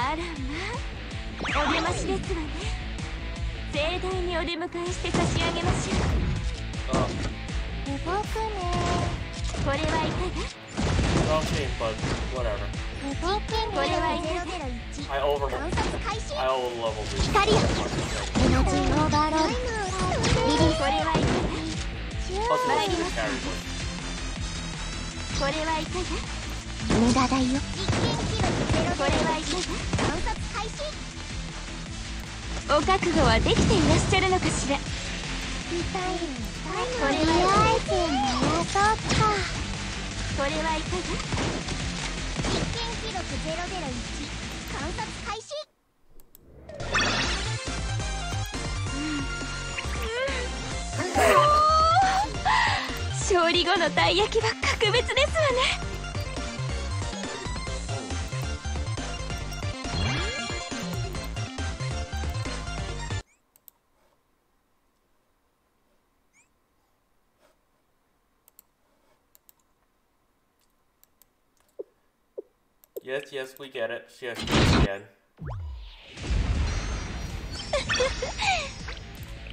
ですわね盛大にお出迎えして差し上げましょう Uh, 動くねこれはいかが okay, but whatever. 動くねこれはいかが I over I over leveled リリーこれはいかが Plus it was the carry point. これはいかが？無駄だよこれはいかが観察開始？お覚悟はできていらっしゃるのかしら？これはえずやそうかこれはいかが実験記録001観察開始。勝利後のたい焼きは格別ですわね。Yes, yes, we get it. She has to again.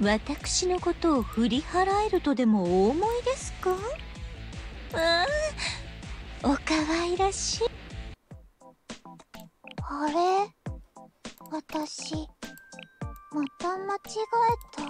私のことを振り払えるとでもお思いですか？ああおかわいらしいあれ？私また間違えた？